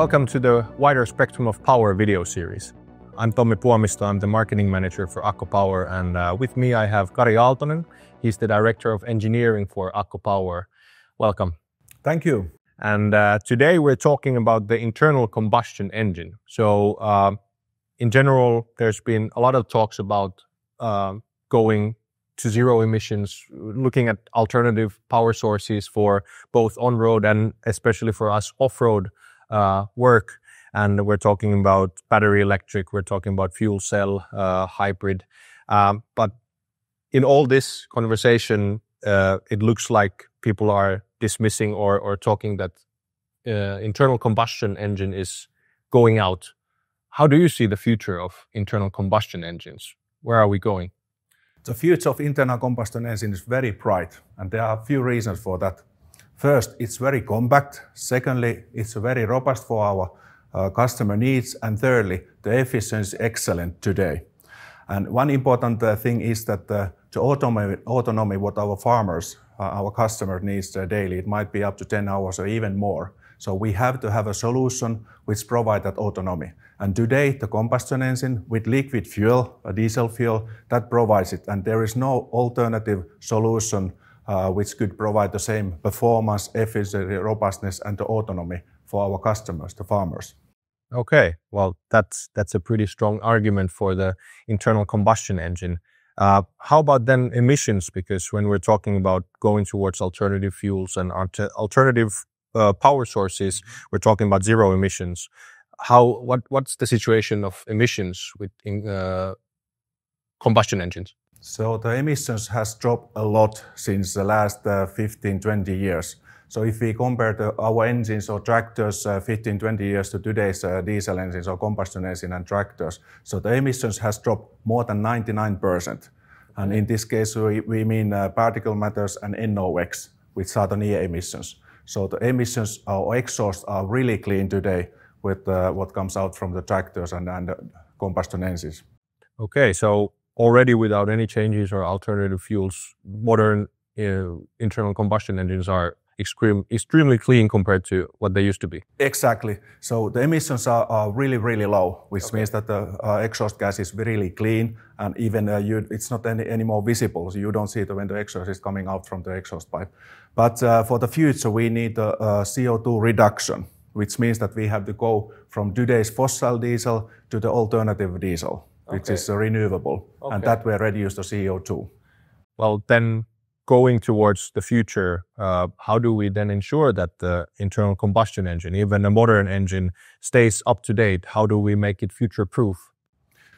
Welcome to the Wider Spectrum of Power video series. I'm Tommi Puomisto, I'm the marketing manager for AGCO Power, and uh, with me I have Kari Aaltonen. He's the director of engineering for AGCO Power. Welcome. Thank you. And uh, today we're talking about the internal combustion engine. So, uh, in general, there's been a lot of talks about uh, going to zero emissions, looking at alternative power sources for both on-road and especially for us off-road uh, work. And we're talking about battery electric, we're talking about fuel cell, uh, hybrid. Um, but in all this conversation, uh, it looks like people are dismissing or, or talking that uh, internal combustion engine is going out. How do you see the future of internal combustion engines? Where are we going? The future of internal combustion engine is very bright, and there are a few reasons for that. First, it's very compact. Secondly, it's very robust for our uh, customer needs. And thirdly, the efficiency is excellent today. And one important uh, thing is that uh, the autonomy, what our farmers, our customer needs daily, it might be up to 10 hours or even more. So we have to have a solution which provide that autonomy. And today, the combustion engine with liquid fuel, a diesel fuel, that provides it. And there is no alternative solution which could provide the same performance, efficiency, robustness, and autonomy for our customers, the farmers. Okay, well, that's that's a pretty strong argument for the internal combustion engine. Uh, how about then emissions? Because when we're talking about going towards alternative fuels and alternative uh, power sources, we're talking about zero emissions. How what what's the situation of emissions with in, uh, combustion engines? So the emissions has dropped a lot since the last uh, 15, 20 years. So if we compare our engines or tractors uh, 15, 20 years to today's uh, diesel engines or combustion engine and tractors, so the emissions has dropped more than 99%. And in this case, we, mean particle matters and NOx, which are the near emissions. So the emissions or exhaust are really clean today with what comes out from the tractors and, and combustion engines. Okay, so already without any changes or alternative fuels, modern uh, internal combustion engines are extreme, extremely clean compared to what they used to be. Exactly. So the emissions are, are really, really low, which okay. means that the uh, exhaust gas is really clean and even uh, you, it's not any, any more visible. So you don't see it when the exhaust is coming out from the exhaust pipe. But uh, for the future, we need a, a CO2 reduction, which means that we have to go from today's fossil diesel to the alternative diesel, okay. which is renewable. Okay. And that will reduce the CO2. Well, then going towards the future, uh, how do we then ensure that the internal combustion engine, even a modern engine, stays up to date? How do we make it future proof?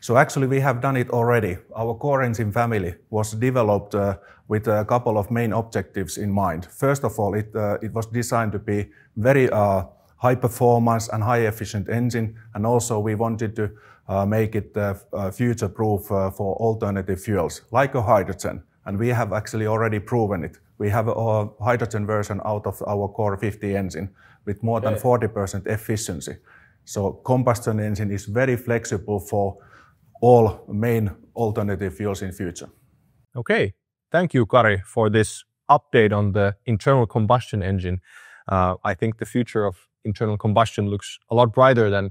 So actually, we have done it already. Our core engine family was developed uh, with a couple of main objectives in mind. First of all, it, uh, it was designed to be very uh, high performance and high efficient engine, and also we wanted to uh, make it uh, future proof for alternative fuels like a hydrogen and we have actually already proven it. We have a hydrogen version out of our Core 50 engine with more than 40% efficiency. So combustion engine is very flexible for all main alternative fuels in future. Okay. Thank you, Kari, for this update on the internal combustion engine. Uh, I think the future of internal combustion looks a lot brighter than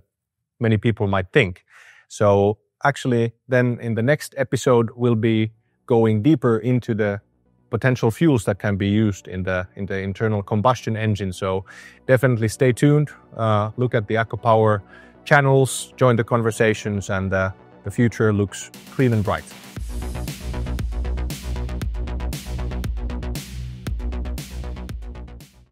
many people might think. So actually, then in the next episode, we'll be going deeper into the potential fuels that can be used in the in the internal combustion engine. So definitely stay tuned. Uh, look at the AGCO Power channels, join the conversations, and uh, the future looks clean and bright.